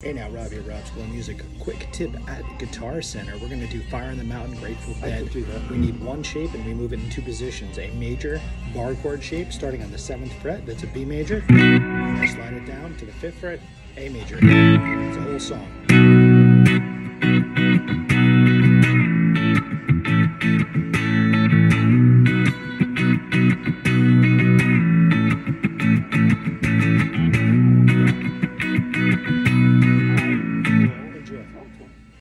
Hey now, Rob here, Rob School of Music. Quick tip at Guitar Center. We're going to do Fire on the Mountain, Grateful Dead. We need one shape and we move it in two positions. A major bar chord shape starting on the 7th fret, that's a B major. I slide it down to the 5th fret, A major. It's a whole song.